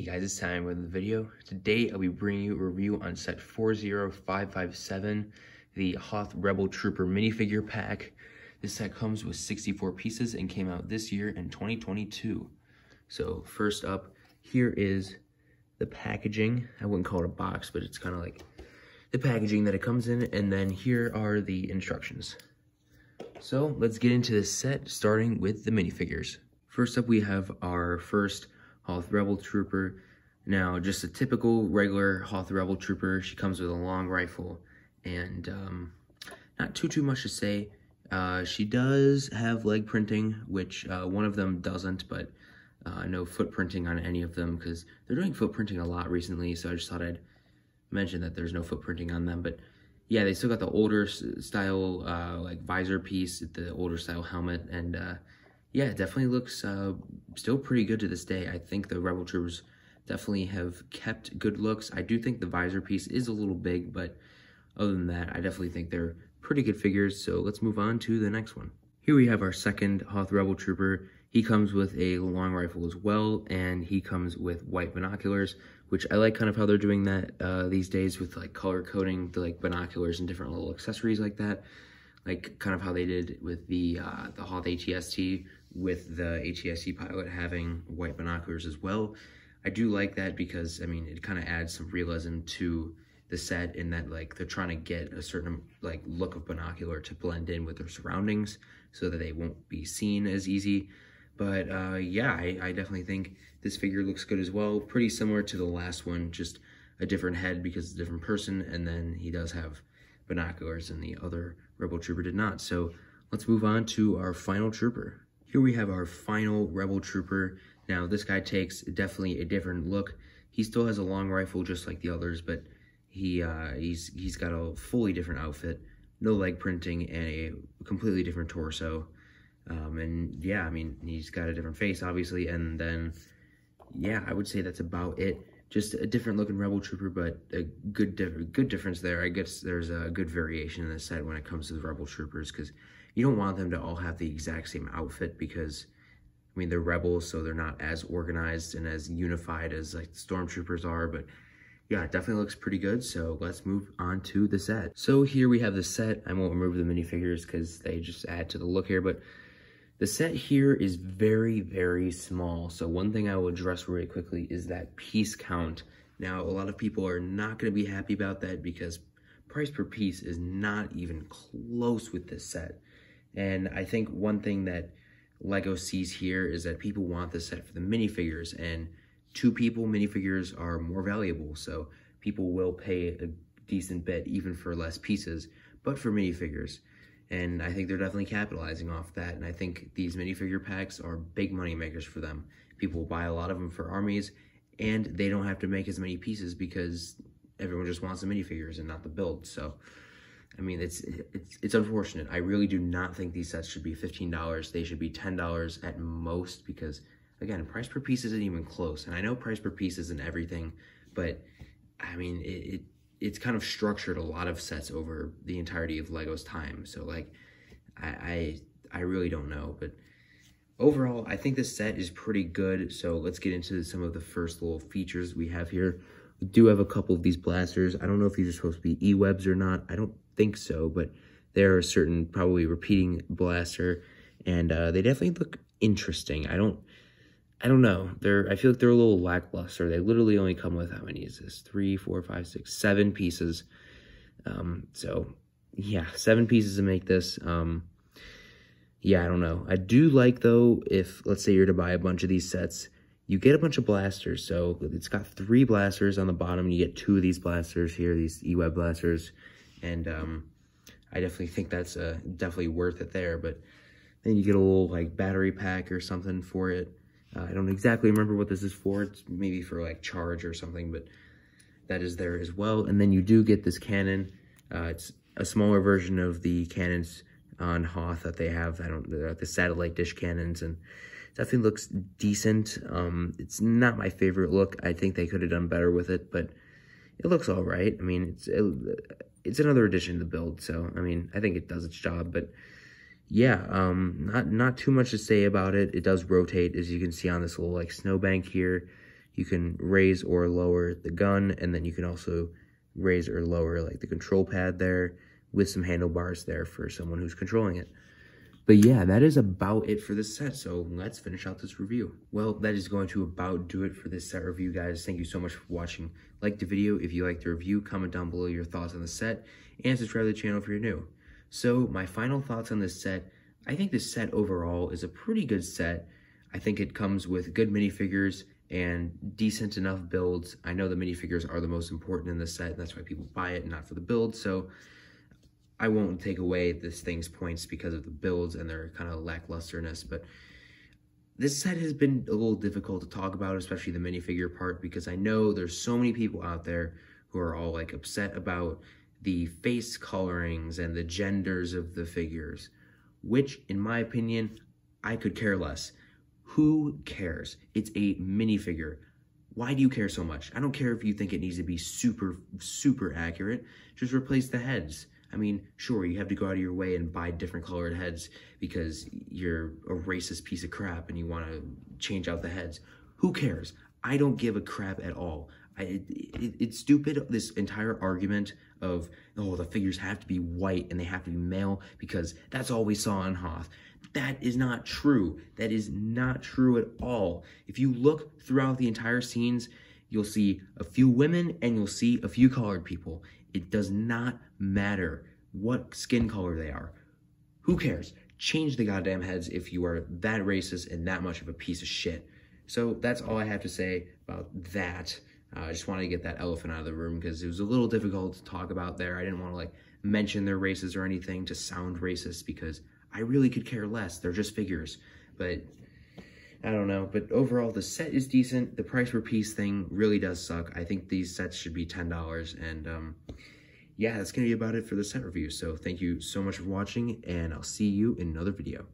guys, it's time with the video. Today I'll be bringing you a review on set 40557, the Hoth Rebel Trooper minifigure pack. This set comes with 64 pieces and came out this year in 2022. So first up, here is the packaging. I wouldn't call it a box, but it's kind of like the packaging that it comes in. And then here are the instructions. So let's get into this set, starting with the minifigures. First up, we have our first Hoth Rebel Trooper. Now, just a typical regular Hoth Rebel Trooper. She comes with a long rifle and um, not too, too much to say. Uh, she does have leg printing, which uh, one of them doesn't, but uh, no footprinting on any of them because they're doing footprinting a lot recently, so I just thought I'd mention that there's no foot printing on them. But yeah, they still got the older style uh, like visor piece, the older style helmet, and uh, yeah, it definitely looks uh, still pretty good to this day. I think the Rebel Troopers definitely have kept good looks. I do think the visor piece is a little big, but other than that, I definitely think they're pretty good figures. So let's move on to the next one. Here we have our second Hoth Rebel Trooper. He comes with a long rifle as well, and he comes with white binoculars, which I like kind of how they're doing that uh, these days with like color coding the like binoculars and different little accessories like that. Like kind of how they did with the uh, the Hoth ATST with the ATST pilot having white binoculars as well. I do like that because, I mean, it kind of adds some realism to the set in that, like, they're trying to get a certain, like, look of binocular to blend in with their surroundings so that they won't be seen as easy. But, uh, yeah, I, I definitely think this figure looks good as well. Pretty similar to the last one, just a different head because it's a different person, and then he does have binoculars, and the other Rebel Trooper did not. So let's move on to our final Trooper. Here we have our final Rebel Trooper. Now, this guy takes definitely a different look. He still has a long rifle just like the others, but he uh, he's he's got a fully different outfit, no leg printing, and a completely different torso. Um, and yeah, I mean, he's got a different face, obviously, and then, yeah, I would say that's about it. Just a different looking Rebel Trooper, but a good, good difference there. I guess there's a good variation in the set when it comes to the Rebel Troopers, because you don't want them to all have the exact same outfit because I mean they're rebels so they're not as organized and as unified as like stormtroopers are but yeah it definitely looks pretty good so let's move on to the set. So here we have the set. I won't remove the minifigures because they just add to the look here but the set here is very very small. So one thing I will address really quickly is that piece count. Now a lot of people are not going to be happy about that because price per piece is not even close with this set and I think one thing that LEGO sees here is that people want this set for the minifigures, and two people minifigures are more valuable, so people will pay a decent bit even for less pieces, but for minifigures. And I think they're definitely capitalizing off that, and I think these minifigure packs are big money makers for them. People buy a lot of them for armies, and they don't have to make as many pieces because everyone just wants the minifigures and not the build, so... I mean, it's it's it's unfortunate. I really do not think these sets should be $15. They should be $10 at most because, again, price per piece isn't even close. And I know price per piece isn't everything, but, I mean, it, it it's kind of structured a lot of sets over the entirety of Lego's time. So, like, I, I, I really don't know. But overall, I think this set is pretty good. So let's get into some of the first little features we have here. Do have a couple of these blasters. I don't know if these are supposed to be E-webs or not. I don't think so, but they're a certain probably repeating blaster, and uh, they definitely look interesting. I don't, I don't know. They're I feel like they're a little lackluster. They literally only come with how many is this? Three, four, five, six, seven pieces. Um, so yeah, seven pieces to make this. Um, yeah, I don't know. I do like though if let's say you're to buy a bunch of these sets, you get a bunch of blasters. So it's got three blasters on the bottom. You get two of these blasters here, these E-Web blasters. And um, I definitely think that's uh, definitely worth it there. But then you get a little like battery pack or something for it. Uh, I don't exactly remember what this is for. It's maybe for like charge or something, but that is there as well. And then you do get this cannon. Uh, it's a smaller version of the cannons on Hoth that they have. I don't, the satellite dish cannons and definitely looks decent. Um, it's not my favorite look. I think they could have done better with it, but it looks all right. I mean, it's it, it's another addition to the build, so I mean, I think it does its job. But yeah, um, not not too much to say about it. It does rotate, as you can see on this little like snowbank here. you can raise or lower the gun, and then you can also raise or lower like the control pad there with some handlebars there for someone who's controlling it. But yeah, that is about it for this set, so let's finish out this review. Well, that is going to about do it for this set review, guys. Thank you so much for watching. Like the video if you liked the review, comment down below your thoughts on the set, and subscribe to the channel if you're new. So, my final thoughts on this set, I think this set overall is a pretty good set. I think it comes with good minifigures and decent enough builds. I know the minifigures are the most important in this set, and that's why people buy it, not for the build, so I won't take away this thing's points because of the builds and their kind of lacklusterness, but this set has been a little difficult to talk about, especially the minifigure part, because I know there's so many people out there who are all like upset about the face colorings and the genders of the figures, which in my opinion, I could care less. Who cares? It's a minifigure. Why do you care so much? I don't care if you think it needs to be super, super accurate. Just replace the heads. I mean, sure, you have to go out of your way and buy different colored heads because you're a racist piece of crap and you want to change out the heads. Who cares? I don't give a crap at all. I, it, it, it's stupid, this entire argument of, oh, the figures have to be white and they have to be male because that's all we saw in Hoth. That is not true. That is not true at all. If you look throughout the entire scenes, you'll see a few women and you'll see a few colored people. It does not matter what skin color they are. Who cares? Change the goddamn heads if you are that racist and that much of a piece of shit. So that's all I have to say about that. Uh, I just wanted to get that elephant out of the room because it was a little difficult to talk about there. I didn't want to like mention their races or anything to sound racist because I really could care less. They're just figures. But I don't know, but overall the set is decent. The price per piece thing really does suck. I think these sets should be $10 and um, yeah, that's going to be about it for the set review. So thank you so much for watching and I'll see you in another video.